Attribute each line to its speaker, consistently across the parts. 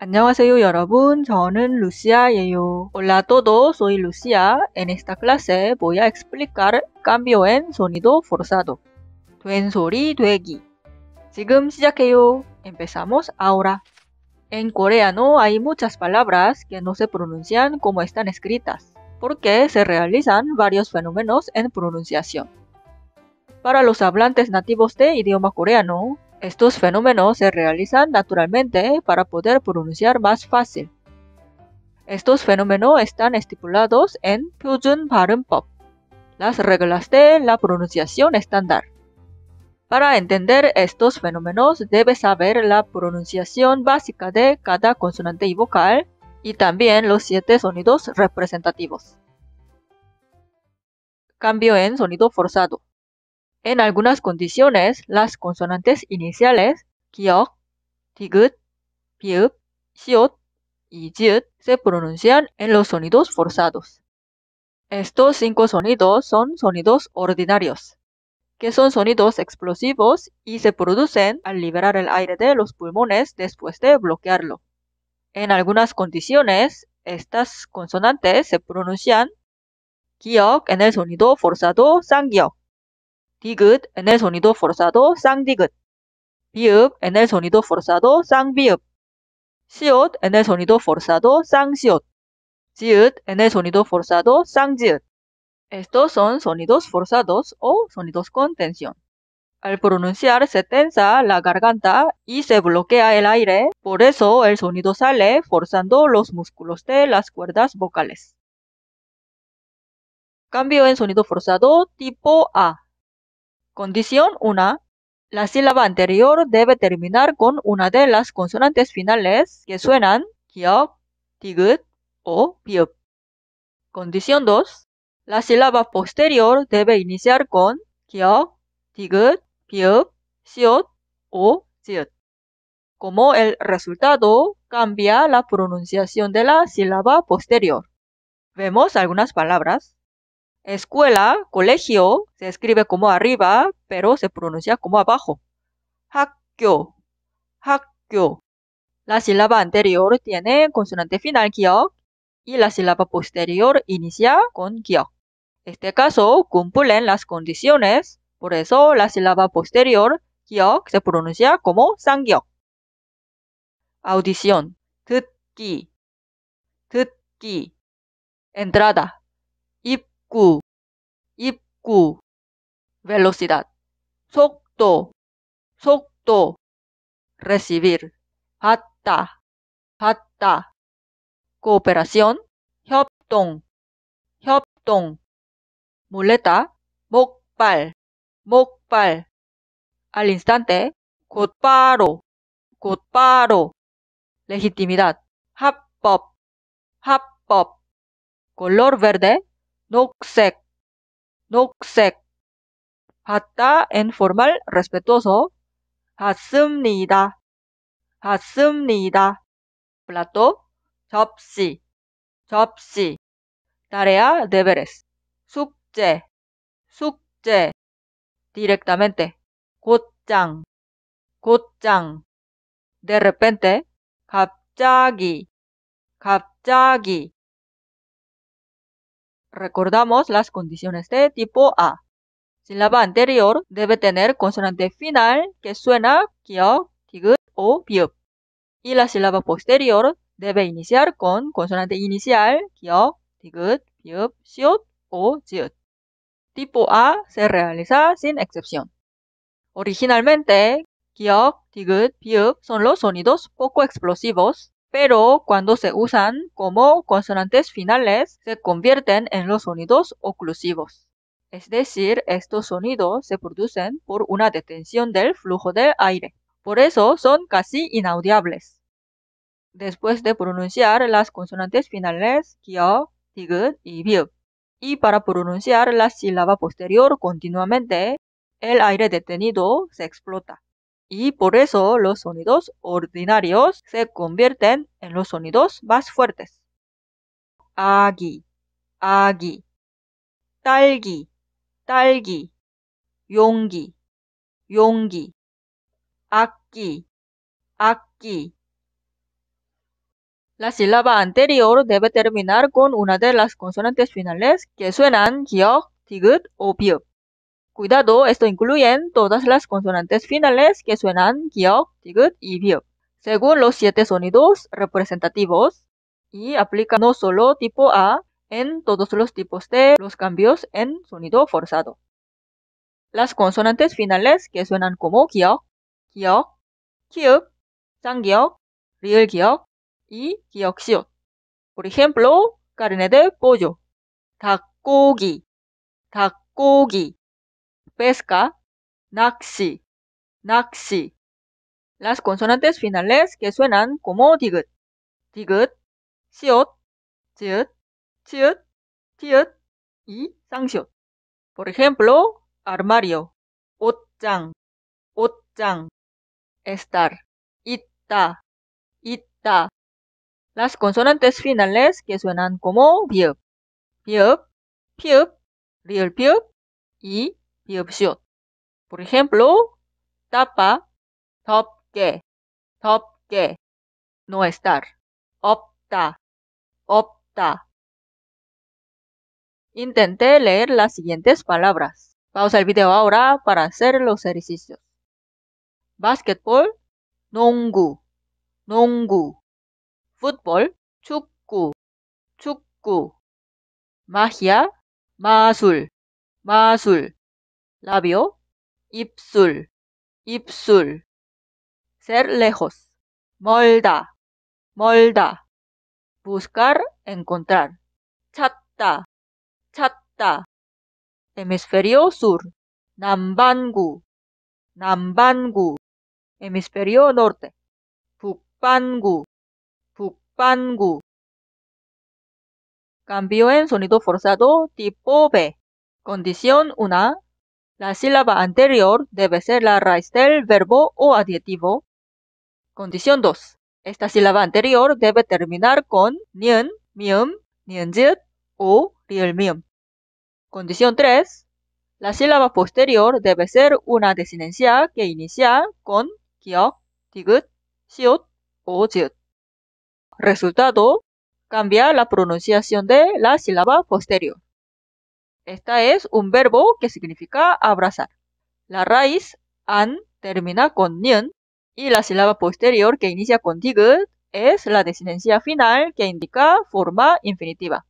Speaker 1: 안녕하세요 여러분, 저는 Lucia예요. Hola a todos, soy Lucia. En esta clase voy a explicar cambio en sonido forzado. 된 소리 되기. 지금 시작해요. Empezamos ahora. En coreano hay muchas palabras que no se pronuncian como están escritas, porque se realizan varios fenómenos en pronunciación. Para los hablantes nativos de idioma coreano, estos fenómenos se realizan naturalmente ¿eh? para poder pronunciar más fácil. Estos fenómenos están estipulados en Pyojun Pop, las reglas de la pronunciación estándar. Para entender estos fenómenos debe saber la pronunciación básica de cada consonante y vocal y también los siete sonidos representativos. Cambio en sonido forzado. En algunas condiciones, las consonantes iniciales 기역, 디귿, 비읍, 시옷 y 지읒 se pronuncian en los sonidos forzados. Estos cinco sonidos son sonidos ordinarios, que son sonidos explosivos y se producen al liberar el aire de los pulmones después de bloquearlo. En algunas condiciones, estas consonantes se pronuncian 기역 en el sonido forzado 쌍기역, 디귿 en el sonido forzado 쌍디귿, 비읍 en el sonido forzado 쌍비읍, 시옷 en el sonido forzado 쌍시옷, 지읒 en el sonido forzado 쌍지읒. Estos son sonidos forzados o sonidos con tensión. Al pronunciar se tensa la garganta y se bloquea el aire, por eso el sonido sale forzando los músculos de las cuerdas vocales. Cambio en sonido forzado tipo A. Condición 1. La sílaba anterior debe terminar con una de las consonantes finales que suenan 기역, 디귿 o 비읍. Condición 2. La sílaba posterior debe iniciar con 기역, 디귿, 비읍, 시옷 o 지읒. Como el resultado cambia la pronunciación de la sílaba posterior. Vemos algunas palabras. Escuela, colegio, se escribe como arriba, pero se pronuncia como abajo. 학교, 학교. La sílaba anterior tiene consonante final 기역 y la sílaba posterior inicia con 기역. Este caso cumplen las condiciones, por eso la sílaba posterior 기역 se pronuncia como 쌍기역. Audición, 듣기, 듣기. Entrada, 입 구, 입구. Velocidad, 속도, 속도. Recibir, 받다, 받다. Cooperación, 협동, 협동. Muleta, 목발, 목발. Al instante, 곧바로, 곧바로. Legitimidad, 합법, 합법. Color verde, 녹색, 녹색. 받다 en formal respetuoso, 받습니다, 받습니다. Plato, 접시, 접시. Tarea, deberes. 숙제, 숙제. Directamente. 곧장, 곧장. De repente, 갑자기, 갑자기. Recordamos las condiciones de tipo A. Sílaba anterior debe tener consonante final que suena kiao, tigut o biup. Y la sílaba posterior debe iniciar con consonante inicial kiao, tigut, biup, siut o ziut. Tipo A se realiza sin excepción. Originalmente, kiao, tigut, biup son los sonidos poco explosivos pero cuando se usan como consonantes finales se convierten en los sonidos oclusivos. Es decir, estos sonidos se producen por una detención del flujo de aire. Por eso son casi inaudiables. Después de pronunciar las consonantes finales, kyo, tigun y bil, y para pronunciar la sílaba posterior continuamente, el aire detenido se explota y por eso los sonidos ordinarios se convierten en los sonidos más fuertes. 아기, 아기, 딸기, 딸기, 용기, 용기, 악기, 악기. La sílaba anterior debe terminar con una de las consonantes finales que suenan 기역, 디귿 o 비읍. Cuidado, esto incluye todas las consonantes finales que suenan 기역, 디귿 y 비읍, según los siete sonidos representativos y aplica no solo tipo A en todos los tipos de los cambios en sonido forzado. Las consonantes finales que suenan como 기역, 기역, 키읔, 쌍기역, 리을기역 y 기역시옷. Por ejemplo, carne de pollo, 닭고기, 닭고기, pesca, naxi, naxi. Las consonantes finales que suenan como digut, digut, siot, siot, siot, siot y sangsiot. Por ejemplo, armario, otjang, otjang, estar, ita, ita. Las consonantes finales que suenan como piup, piup, piup, real piup y y 비읍시옷. Por ejemplo, tapa, 덮개, 덮개, no estar, 없다, opta. Intenté leer las siguientes palabras. Pausa el video ahora para hacer los ejercicios. Basketball, 농구, 농구. Fútbol, 축구, 축구. Magia, 마술, 마술. Labio, 입술, 입술. Ser lejos, 멀다, 멀다. Buscar, encontrar. 찾다, 찾다. Hemisferio sur. 남반구, 남반구. Hemisferio norte. 북반구, 북반구. Cambio en sonido forzado tipo B. Condición 1. La sílaba anterior debe ser la raíz del verbo o adjetivo. Condición 2. Esta sílaba anterior debe terminar con ni은, 미음, 니은짓 o 리을미음. Condición 3. La sílaba posterior debe ser una desinencia que inicia con 기역, 디귿, 시옷 o 지읒. Resultado. Cambia la pronunciación de la sílaba posterior. Esta es un verbo que significa abrazar. La raíz an termina con nion y la sílaba posterior que inicia con digut es la desinencia final que indica forma infinitiva.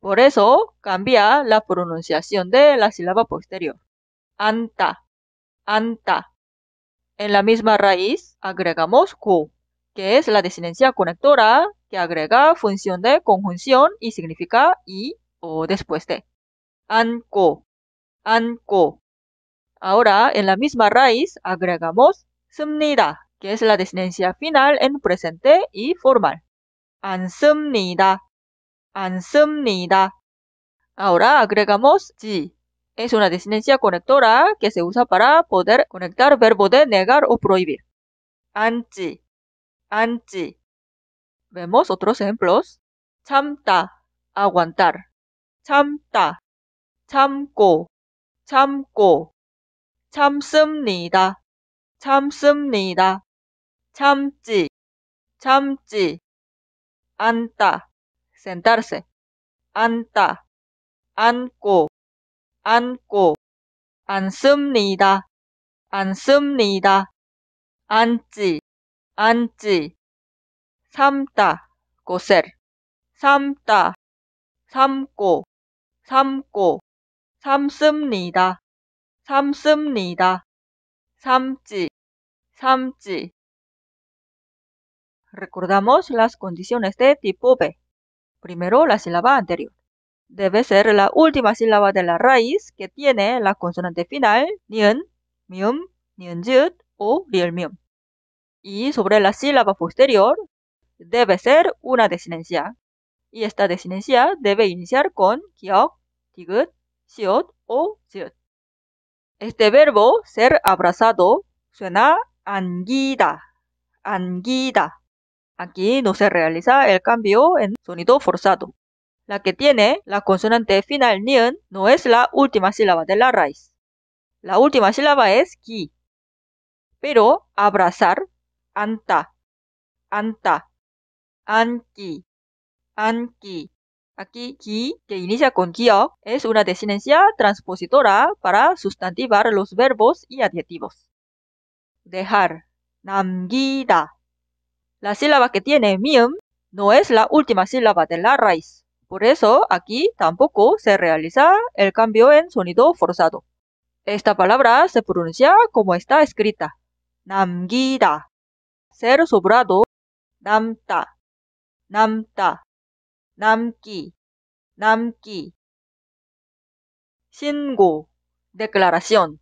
Speaker 1: Por eso cambia la pronunciación de la sílaba posterior. Anta, anta. En la misma raíz agregamos ku, que es la desinencia conectora que agrega función de conjunción y significa y o después de Anko, anko. Ahora en la misma raíz agregamos 씁니다, que es la desinencia final en presente y formal. 안 씁니다, 안 씁니다. Ahora agregamos 지. Es una desinencia conectora que se usa para poder conectar verbo de negar o prohibir. 앉지, 앉지. Vemos otros ejemplos. 참다, aguantar. 참다, 참고, 참고. 참습니다, 참습니다. 참지, 참지. 앉다, sentarse. 앉다, 앉고, 앉고. 앉습니다, 앉습니다. 앉지, 앉지. 삶다, coser. 삶다, 삶고, 삶고. 삶습니다, 삶습니다. 삶지, 삶지. Recordamos las condiciones de tipo B. Primero, la sílaba anterior. Debe ser la última sílaba de la raíz que tiene la consonante final ni은, 미음, 니은짓 o 리을미음. Y sobre la sílaba posterior debe ser una desinencia. Y esta desinencia debe iniciar con 기역, 디귿, siot o siot. Este verbo ser abrazado suena anguida, anguida. Aquí no se realiza el cambio en sonido forzado. La que tiene la consonante final nien no es la última sílaba de la raíz. La última sílaba es ki. Pero abrazar, anta, anta, anki, anki. Aquí, ki, que inicia con kyo, es una desinencia transpositora para sustantivar los verbos y adjetivos. Dejar. Namgida. La sílaba que tiene mium no es la última sílaba de la raíz. Por eso aquí tampoco se realiza el cambio en sonido forzado. Esta palabra se pronuncia como está escrita. Namgida. Ser sobrado. Namta. Namta. Namki. Namki. Shingo. Declaración.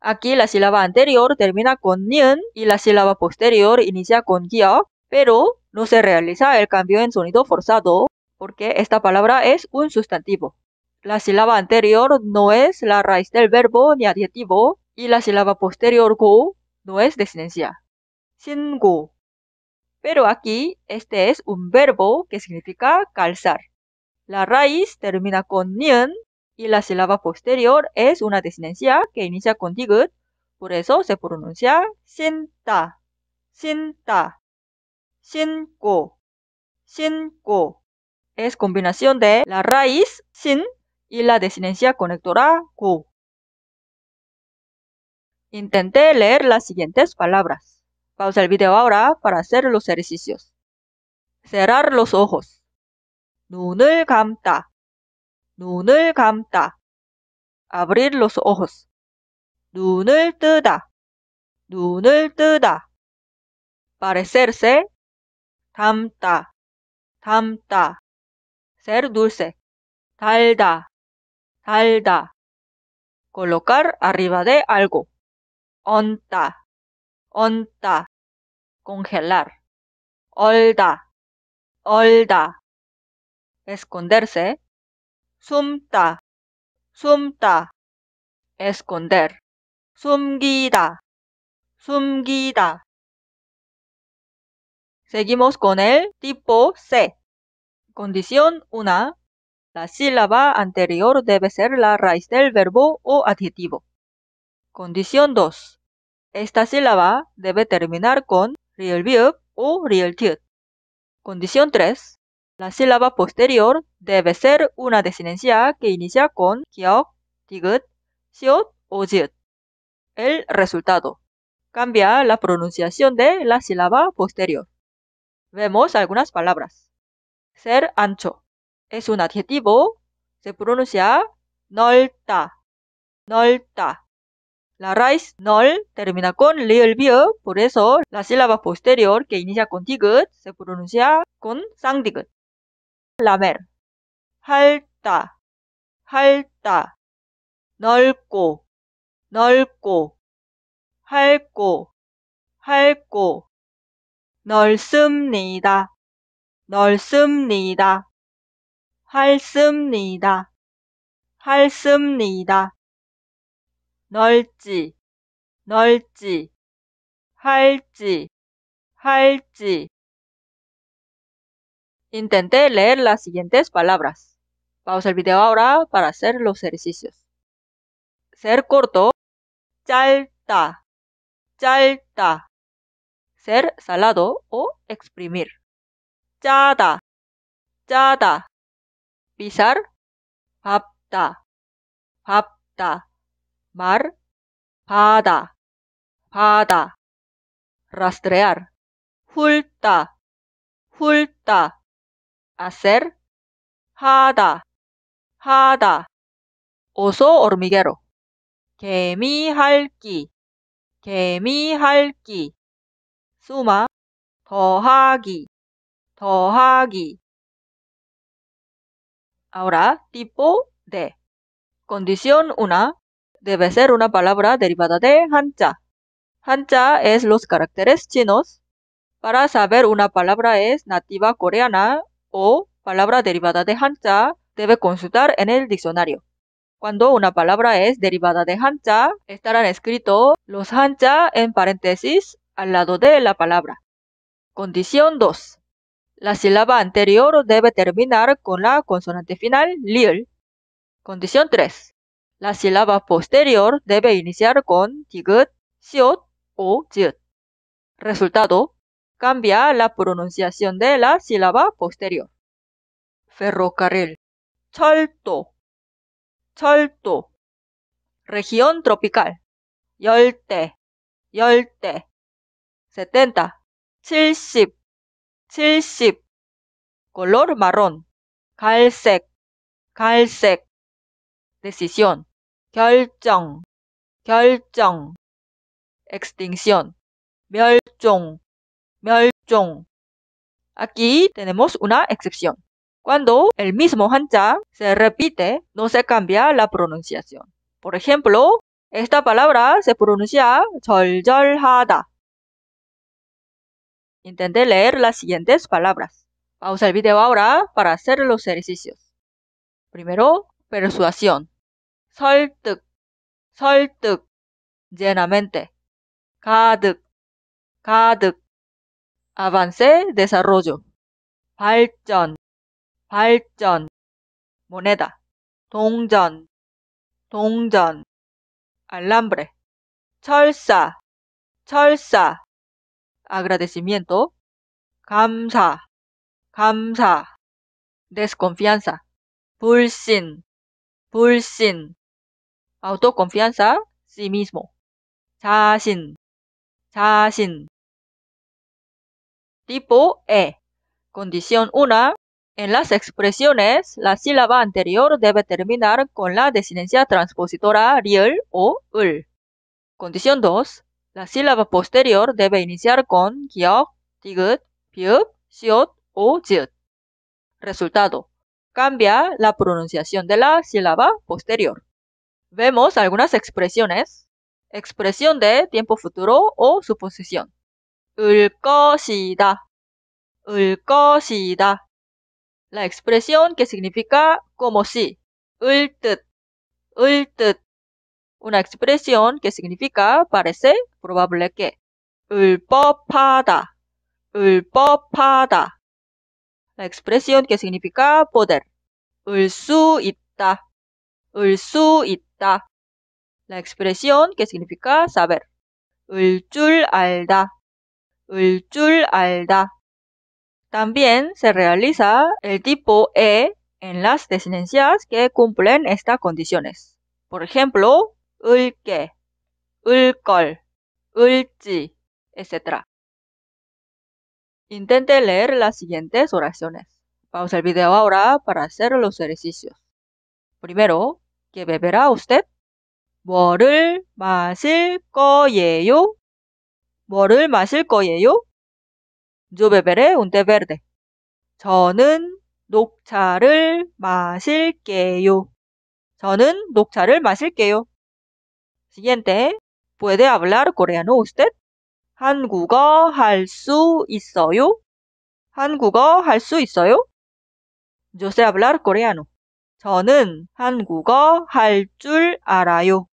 Speaker 1: Aquí la sílaba anterior termina con nien y la sílaba posterior inicia con giok, pero no se realiza el cambio en sonido forzado porque esta palabra es un sustantivo. La sílaba anterior no es la raíz del verbo ni adjetivo y la sílaba posterior go no es desinencia. Singo. Pero aquí este es un verbo que significa calzar. La raíz termina con nien y la sílaba posterior es una desinencia que inicia con digut, por eso se pronuncia sinta, sinta, sinko, sinko. Es combinación de la raíz sin y la desinencia conectora ko. Intenté leer las siguientes palabras. Pausa el video ahora para hacer los ejercicios. Cerrar los ojos. 눈을 감다. 눈을 감다. Abrir los ojos. 눈을 뜨다. 눈을 뜨다. Parecerse. 담다. 담다. Ser dulce. 달다. 달다. Colocar arriba de algo. 얹 onta, congelar, olda, olda, esconderse, sumta, sumta, esconder, sumguida, sumguida. Seguimos con el tipo C. Condición 1. La sílaba anterior debe ser la raíz del verbo o adjetivo. Condición 2. Esta sílaba debe terminar con real verb o real tiut. Condición 3. La sílaba posterior debe ser una desinencia que inicia con 기억, 디귿, 시옷 o 지읒. El resultado. Cambia la pronunciación de la sílaba posterior. Vemos algunas palabras. Ser ancho. Es un adjetivo. Se pronuncia 넓다, 넓다. La raíz nol termina con real por eso la sílaba posterior que inicia con 디귿 se pronuncia con 쌍디귿. 라멜 핥다 핥다 넓고 넓고 핥고 핥고 넓습니다 넓습니다 핥습니다 핥습니다 넓지 넓지 할지 할지 Intenté leer las siguientes palabras. Pausa el video ahora para hacer los ejercicios. Ser corto, 짧다, 짧다. Ser salado o exprimir. 짜다, 짜다. Pisar, 밟다, 밟다. Mar, 바다, 바다. Rastrear, 훑다, 훑다 hacer, 하다, 하다. oso hormiguero. 개미 핥기, 개미 핥기. suma, 더하기, 더하기. Ahora, tipo D. Condición 1. Debe ser una palabra derivada de hancha. Hancha es los caracteres chinos. Para saber una palabra es nativa coreana o palabra derivada de Hanja debe consultar en el diccionario. Cuando una palabra es derivada de Hanja, estarán escritos los Hanja en paréntesis al lado de la palabra. Condición 2. La sílaba anterior debe terminar con la consonante final liel. Condición 3. La sílaba posterior debe iniciar con digut, siot o jiut. Resultado. cambia la pronunciación de la sílaba posterior. Ferrocarril. 철도. 철도. Región tropical. 열대. 열대. 70. 70. 70. Color marrón. 갈색. 갈색. Decisión. 결정. 결정. Extinción. 멸종. 멸종. Aquí tenemos una excepción. Cuando el mismo hancha se repite, no se cambia la pronunciación. Por ejemplo, esta palabra se pronuncia 절절하다. Intente leer las siguientes palabras. Pausa el video ahora para hacer los ejercicios. Primero, persuasión. 설득, 설득, llenamente. 가득, 가득. avance, desarrollo. 발전, 발전. moneda. 동전, 동전. alambre. 철사, 철사. agradecimiento. 감사, 감사. desconfianza. 불신, 불신. autoconfianza, sí mismo. 자신, 자신. Tipo E. Condición 1. En las expresiones, la sílaba anterior debe terminar con la desinencia transpositora riel o ul. Condición 2. La sílaba posterior debe iniciar con 기역, 디귿, 비읍, 시옷 o 지읒. Resultado. Cambia la pronunciación de la sílaba posterior. Vemos algunas expresiones. Expresión de tiempo futuro o suposición. 을 것이다. 을 것이다. La expresión que significa como si. 을 듯. 을 듯. Una expresión que significa parece, probable que. 을 법하다. 을 법하다. La expresión que significa poder. 을 수 있다. 을 수 있다. La expresión que significa saber. 을 줄 알다. 줄 알다. También se realiza el tipo E en las desinencias que cumplen estas condiciones. Por ejemplo, ulque, ulcol, ul지, etc. Intente leer las siguientes oraciones. Pausa el video ahora para hacer los ejercicios. Primero, ¿qué beberá usted? 뭐를 마실 거예요? 뭐를 마실 거예요? Yo beberé un té verde. 저는 녹차를 마실게요. 저는 녹차를 마실게요. Siguiente. ¿Puede hablar coreano usted? 한국어 할 수 있어요? 한국어 할 수 있어요? Yo sé hablar coreano. 저는 한국어 할 줄 알아요.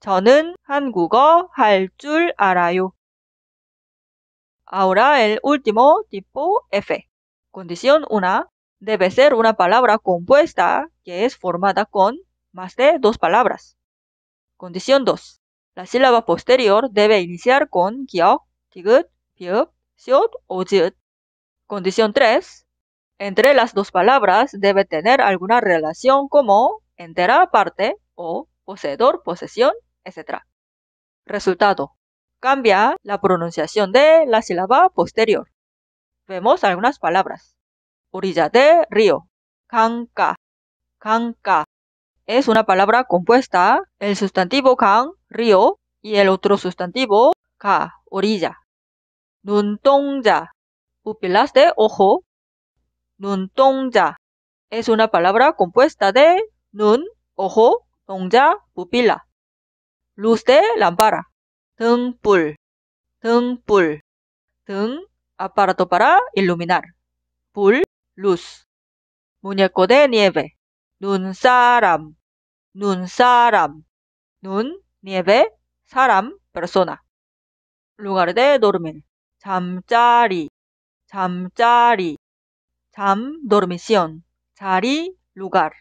Speaker 1: 저는 한국어 할 줄 알아요. Ahora el último tipo F. Condición 1. Debe ser una palabra compuesta que es formada con más de dos palabras. Condición 2. La sílaba posterior debe iniciar con 기역, 디귿, 비읍, 시옷 o 지읒. Condición 3. Entre las dos palabras debe tener alguna relación como entera, parte o poseedor, posesión, etc. Resultado. Cambia la pronunciación de la sílaba posterior. Vemos algunas palabras. Orilla de río. Kanka. Kanka. Es una palabra compuesta. El sustantivo kan, río, y el otro sustantivo ka, orilla. Nuntongja. Pupilas de ojo. Nuntongja. Es una palabra compuesta de nun, ojo, tongja, pupila. Luz de lámpara. 등불, 등불, 등, aparato para iluminar. 불, luz. muñeco de nieve. 눈사람, 눈사람. 눈, nieve, 사람, persona. lugar de dormir. 잠자리, 잠자리. 잠, dormición. 자리, lugar.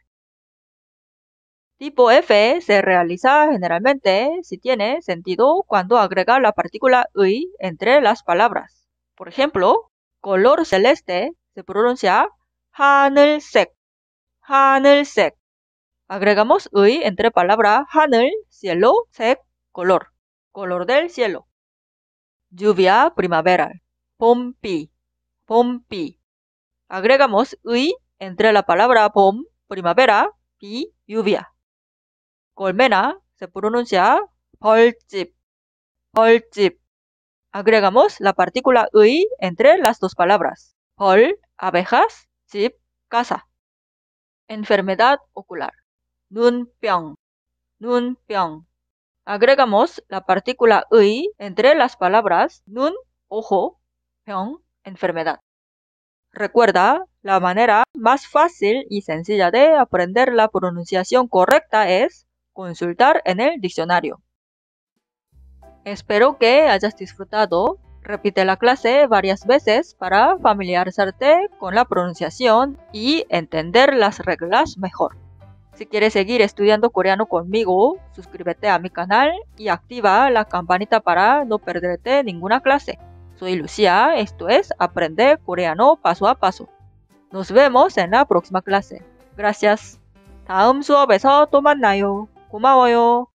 Speaker 1: Tipo F se realiza generalmente si tiene sentido cuando agrega la partícula y entre las palabras. Por ejemplo, color celeste se pronuncia 하늘색, 하늘색. Agregamos 의 entre palabra 하늘, cielo, sec, color, color del cielo. Lluvia primaveral, 봄비, 봄비. Agregamos 의 entre la palabra 봄, primavera, y lluvia. Colmena se pronuncia 벌집, 벌집. Agregamos la partícula 의 entre las dos palabras. 벌, abejas, 집, casa. Enfermedad ocular. 눈병, 눈병. Agregamos la partícula 의 entre las palabras 눈, ojo, 병, enfermedad. Recuerda, la manera más fácil y sencilla de aprender la pronunciación correcta es consultar en el diccionario. Espero que hayas disfrutado. Repite la clase varias veces para familiarizarte con la pronunciación y entender las reglas mejor. Si quieres seguir estudiando coreano conmigo, suscríbete a mi canal y activa la campanita para no perderte ninguna clase. Soy Lucía, esto es Aprender Coreano Paso a Paso. Nos vemos en la próxima clase. Gracias. 다음 수업에서 또 만나요. 고마워요.